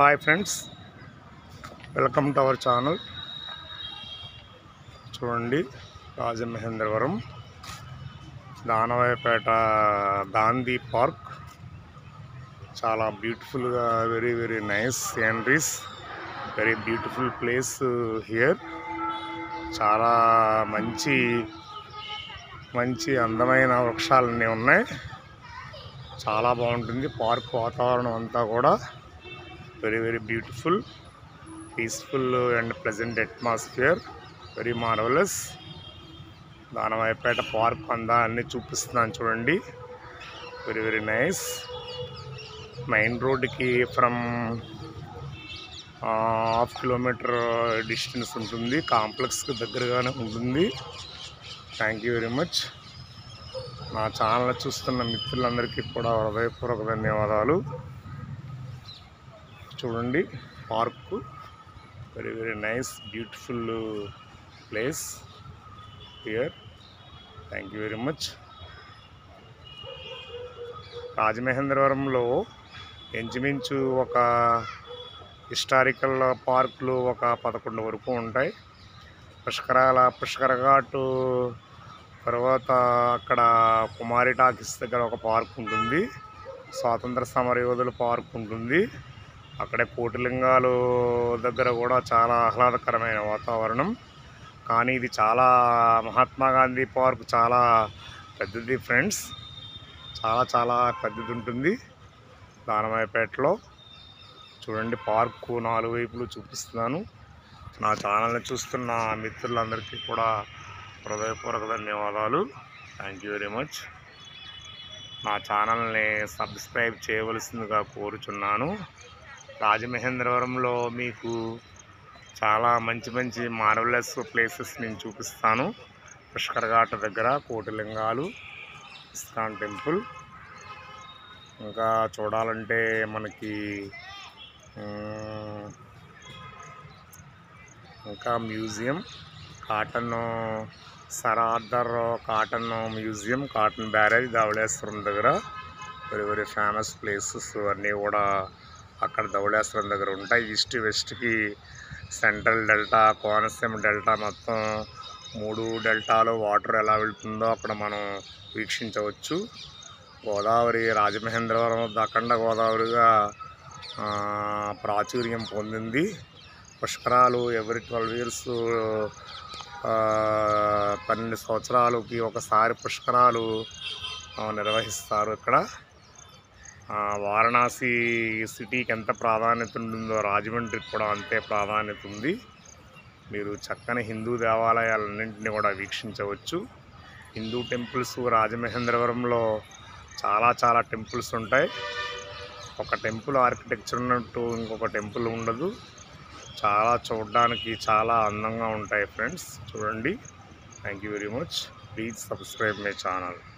Hi friends welcome to our channel. చూడండి Rajamahendravaram Danavayapeta Gandhi park. చాలా బ్యూటిఫుల్గా very very nice sceneries very beautiful place here చాలా మంచి మంచి అందమైన వృక్షాలన్నీ ఉన్నాయి. చాలా బాగుంటుంది పార్క్ వాతావరణం అంతా కూడా. Very very beautiful peaceful and pleasant atmosphere. Very marvellous. Danavaipeta park అందా అన్ని చూపిస్తున్నాను చూడండి. Very very nice. మెయిన్ రోడ్డుకి ఫ్రమ్ హాఫ్ కిలోమీటర్ డిస్టెన్స్ ఉంటుంది. కాంప్లెక్స్కి దగ్గరగానే ఉంటుంది. Thank you very much. నా ఛానల్ చూస్తున్న మిత్రులందరికీ కూడా హృదయపూర్వక ధన్యవాదాలు. చూడండి park. Very very nice beautiful place here thank you very much రాజమహేంద్రవరంలో ఇంచుమించు ఒక హిస్టారికల్ పార్కులు ఒక పదకొండు వరకు ఉంటాయి. పుష్కరాల పుష్కర ఘాటు తర్వాత అక్కడ కుమారి టాకీస్ దగ్గర ఒక పార్క్ ఉంటుంది. స్వాతంత్ర సమరయోధుల పార్క్ ఉంటుంది. అక్కడే కోటిలింగాలు దగ్గర కూడా చాలా ఆహ్లాదకరమైన వాతావరణం. కానీ ఇది చాలా మహాత్మా గాంధీ పార్క్ చాలా పెద్దది ఫ్రెండ్స్. చాలా చాలా పెద్దది ఉంటుంది. దానమాయపేటలో చూడండి పార్కు నాలుగు వైపులు చూపిస్తున్నాను. నా ఛానల్ని చూస్తున్న మిత్రులందరికీ కూడా హృదయపూర్వక ధన్యవాదాలు. Thank you very much. నా ఛానల్ని సబ్స్క్రైబ్ చేయవలసిందిగా కోరుచున్నాను. రాజమహేంద్రవరంలో మీకు చాలా మంచి మంచి మార్వలస్ ప్లేసెస్ నేను చూపిస్తాను. పుష్కర్ ఘాట్ దగ్గర కోటిలింగాలు ఇస్కాన్ టెంపుల్. ఇంకా చూడాలంటే మనకి ఇంకా museum Cotton sir Arthur Cotton museum Cotton barrage Dhavaleswaram దగ్గర. వెరీ వెరీ ఫేమస్ ప్లేసెస్ అన్నీ కూడా అక్కడ ధవళేశ్వరం దగ్గర ఉంటాయి. ఈస్ట్ వెస్ట్కి సెంట్రల్ డెల్టా కోనసీమ డెల్టా మొత్తం మూడు డెల్టాలో వాటర్ ఎలా వెళ్తుందో అక్కడ మనం వీక్షించవచ్చు. గోదావరి రాజమహేంద్రవరం అఖండ గోదావరిగా ప్రాచుర్యం పొందింది. పుష్కరాలు ఎవరి ట్వెల్వ్ ఇయర్స్ పన్నెండు సంవత్సరాలకి ఒకసారి పుష్కరాలు నిర్వహిస్తారు ఇక్కడ. వారణాసి సిటీకి ఎంత ప్రాధాన్యత ఉంటుందో రాజమండ్రికి కూడా అంతే ప్రాధాన్యత ఉంది. మీరు చక్కని హిందూ దేవాలయాలన్నింటినీ కూడా వీక్షించవచ్చు. హిందూ టెంపుల్స్ రాజమహేంద్రవరంలో చాలా చాలా టెంపుల్స్ ఉంటాయి. ఒక టెంపుల్ ఆర్కిటెక్చర్ ఉన్నట్టు ఇంకొక టెంపుల్ ఉండదు. చాలా చూడడానికి చాలా అందంగా ఉంటాయి ఫ్రెండ్స్. చూడండి. Thank you very much. Please subscribe my channel.